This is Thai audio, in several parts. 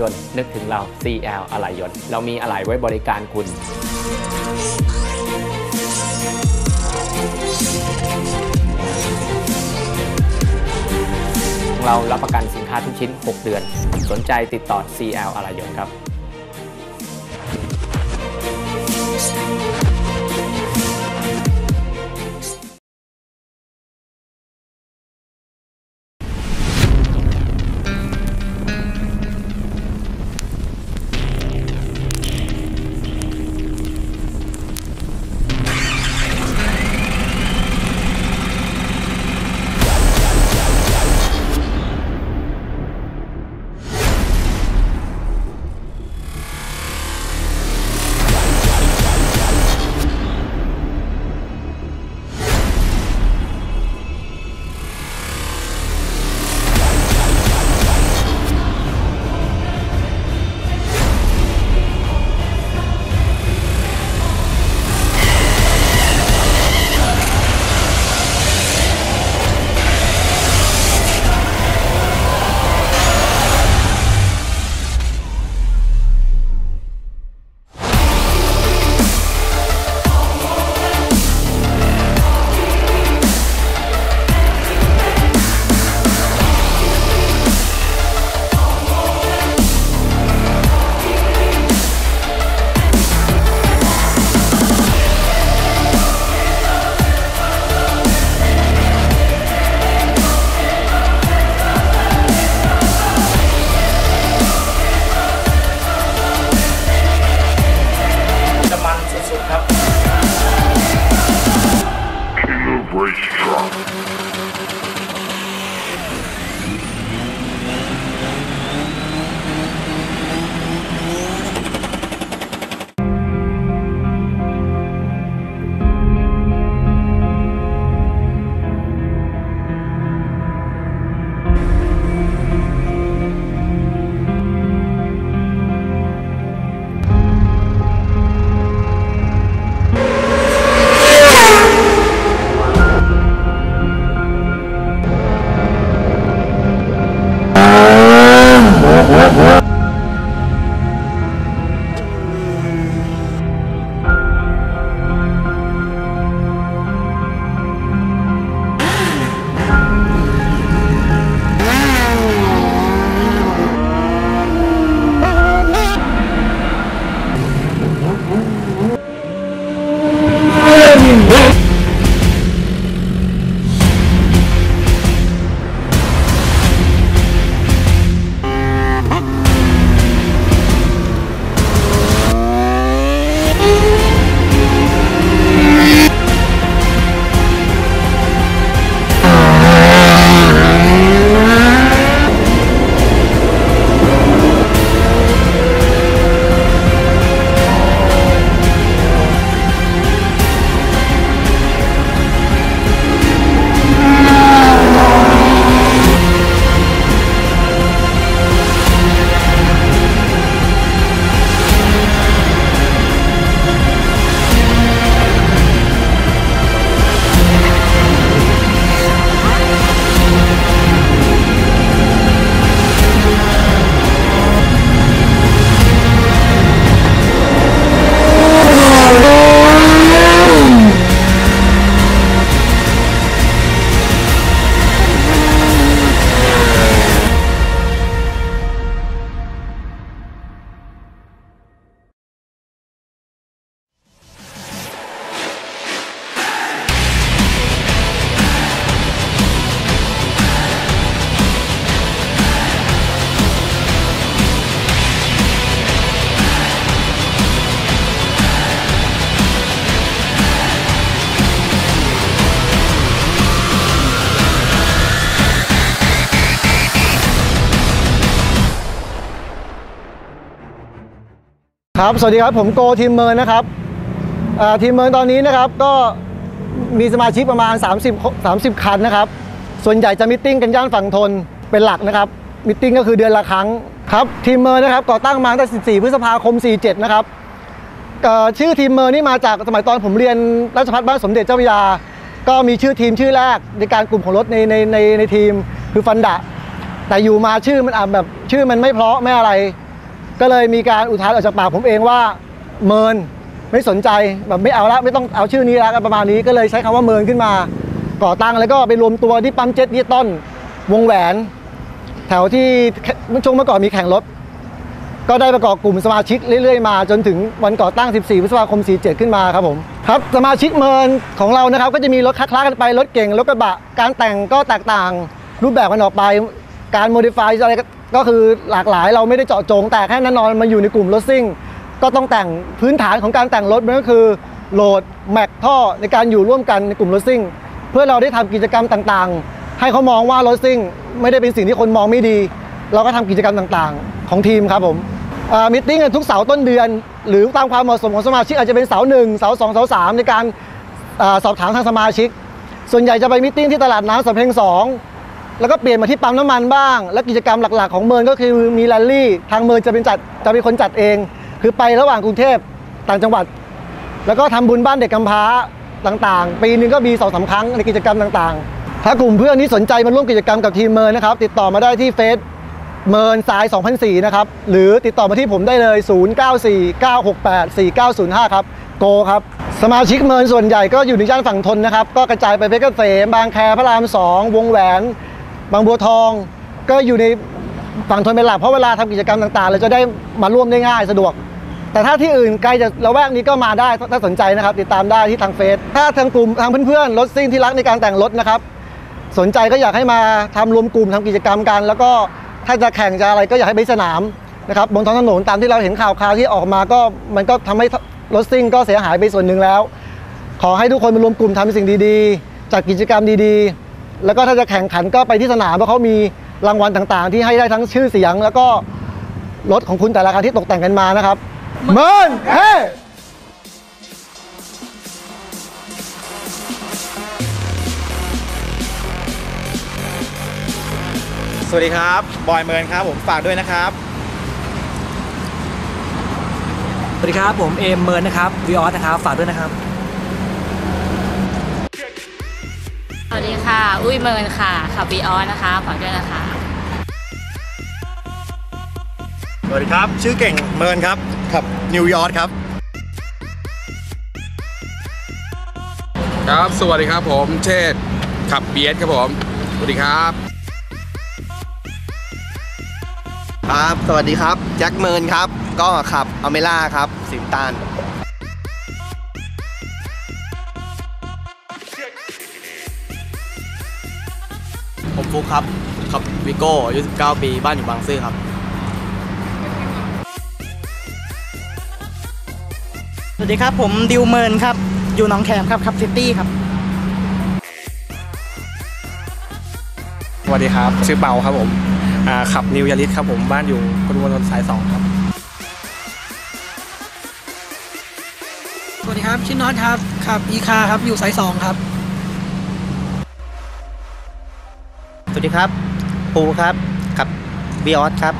ยนต์ นึกถึงเรา CL อะไหล่ยนต์ เรามีอะไหล่ไว้บริการคุณเรารับประกันสินค้าทุกชิ้น 6 เดือน สนใจติดต่อ CL อะไหล่ยนต์ครับ ครับ สวัสดีครับ ผมโกทีมเมินนะครับทีมเมินตอนนี้นะครับก็มีสมาชิกประมาณ 30 30 คันนะครับ ส่วนใหญ่จะ meeting กันย่านฝั่งธนเป็นหลักนะครับ meeting ก็คือเดือนละครั้งครับทีมเมินนะครับก่อตั้งมาตั้งแต่14 พฤษภาคม 47 นะครับชื่อทีมเมินนี่มาจากสมัยตอนผมเรียนราชภัฏบ้านสมเด็จเจ้าพระยา ก็มีชื่อทีมชื่อแรกในการกลุ่มของรถในในในในทีมคือฟันดะ แต่อยู่มาชื่อมันอาจแบบชื่อมันไม่เพราะไม่อะไร ก็เลยมีการอุทานออกจากปากผมเองว่าเมินไม่สนใจแบบไม่เอาละไม่ต้องเอาชื่อนี้แล้วประมาณนี้ก็เลยใช้คำว่าเมินขึ้นมา ก่อตั้งแล้วก็ไปรวมตัวที่ปั๊มเจ็ตดิจิตอลวงแหวน แถวที่ช่วงเมื่อก่อนมีแข่งรถก็ได้ประกอบกลุ่มสมาชิกเรื่อยๆมา จนถึงวันก่อตั้ง 14 พฤษภาคม 47 ขึ้นมาครับผมครับสมาชิกเมินของเรานะครับ ก็จะมีรถคล้าๆกันไปรถเก่งรถกระบะ การแต่งก็แตกต่างรูปแบบกันออกไป การ modify อะไร ก็คือหลากหลายเราไม่ได้เจาะจง แต่แค่นั้นนอนมันอยู่ในกลุ่มรถซิ่ง ก็ต้องแต่งพื้นฐานของการแต่งรถมันก็คือโหลดแม็กท่อในการอยู่ร่วมกันในกลุ่มรถซิ่ง เพื่อเราได้ทำกิจกรรมต่างๆ ให้เขามองว่ารถซิ่ง ไม่ได้เป็นสิ่งที่คนมองไม่ดี เราก็ทำกิจกรรมต่างๆ ของทีมครับผม meeting กันทุกเสาร์ต้นเดือน หรือตามความเหมาะสมของสมาชิกอาจจะเป็นเสาร์หนึ่งเสาร์สองเสาร์สามในการสอบถามทางสมาชิก ส่วนใหญ่จะไป meeting ที่ตลาดน้ำสำเพ็งสอง แล้วก็เปลี่ยนมาที่ปั๊มน้ำมันบ้าง และกิจกรรมหลักๆ ของเมินก็คือมีแรลลี่ ทางเมินจะเป็นจัดจะเป็นคนจัดเอง คือไประหว่างกรุงเทพต่างจังหวัด แล้วก็ทำบุญบ้านเด็กกำพร้าต่างๆ ปีหนึงก็มีสองสามครั้งในกิจกรรมต่างๆ ถ้ากลุ่มเพื่อนที่สนใจมาร่วมกิจกรรมกับทีมเมินนะครับ ติดต่อมาได้ที่เฟซเมินสาย 2004 นะครับ หรือติดต่อมาที่ผมได้เลย 0949684905 ครับ โกครับ สมาชิกเมินส่วนใหญ่ก็อยู่ในย่านฝั่งทนนะครับ ก็กระจายไปเพชรเกษมบางแคพระราม 2 วงแหวน บางบัวทองก็อยู่ในฝั่งทนเป็นหลักเพราะเวลาทำกิจกรรมต่างๆ เราจะได้มาร่วมได้ง่ายสะดวก แต่ถ้าที่อื่นไกลจากละแวกนี้ก็มาได้ถ้าสนใจนะครับ ติดตามได้ที่ทางเฟซถ้าทางกลุ่มทางเพื่อนๆรถซิ่งที่รักในการแต่งรถนะครับ สนใจก็อยากให้มาทำรวมกลุ่มทำกิจกรรมกัน แล้วก็ถ้าจะแข่งจะอะไรก็อยากให้ไปสนามนะครับบนท้องถนนตามที่เราเห็นข่าวคราวที่ออกมาก็มันก็ทำให้รถซิ่งก็เสียหายไปส่วนหนึ่งแล้ว ขอให้ทุกคนมารวมกลุ่มทำสิ่งดีๆจัดกิจกรรมดีๆ แล้วก็ถ้าจะแข่งขันก็ไปที่สนามเพราะเขามีรางวัลต่างๆ ที่ให้ได้ทั้งชื่อเสียง แล้วก็รถของคุณแต่ละคันที่ตกแต่งกันมานะครับเมินเฮ้สวัสดีครับ บอยเมินครับ ผมฝากด้วยนะครับ สวัสดีครับ ผมเอมเมิร์นนะครับวีออสนะครับ ฝากด้วยนะครับ อุ้ยเมินค่ะขับบีออสนะคะฝากด้วยนะคะ สวัสดีครับ ชื่อเก่งเมินครับขับนิวยอร์กครับ ครับ สวัสดีครับผม เชษฐ์ขับเบียดครับผม สวัสดีครับ ครับ สวัสดีครับ แจ็คเมินครับ ก็ขับอเมล่าครับสิมตาน ฟุกครับขับวิโก้อายุ 19 ปี บ้านอยู่บางซื่อครับ สวัสดีครับ ผมดิวเมินครับ อยู่หนองแขมครับขับซิตี้ครับ สวัสดีครับ ชื่อเปาครับผมอ่าขับนิวยาริสครับผม บ้านอยู่กรุงธนสายสองครับ สวัสดีครับ ชื่อน็อตครับ ขับอีคาครับ อยู่สายสองครับ วัสดีครับ ปูครับขับบีออสครับ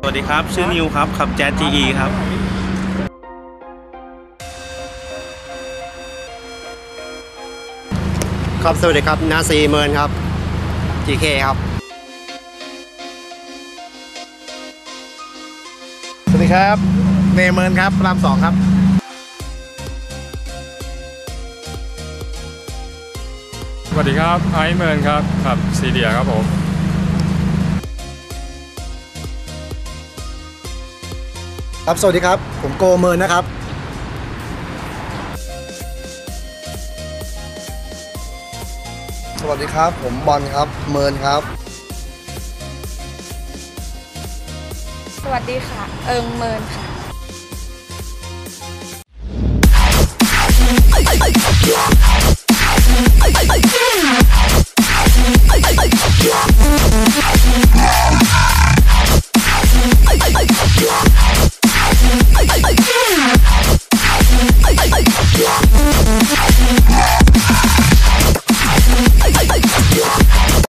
สวัสดีครับ ชื่อนิวครับ ขับแจ๊สจีครับ ครับ สวัสดีครับ นาซีเมินครับ GK ครับ สวัสดีครับ เนเมินครับรามสองครับ วัสดีครับไอเมินครับขับซีเดียครับผมครับสวัสดีครับ ผมโกเมินนะครับสวัสดีครับ ผมบอลครับ เมินครับ สวัสดีค่ะ เอิงเมินค่ะ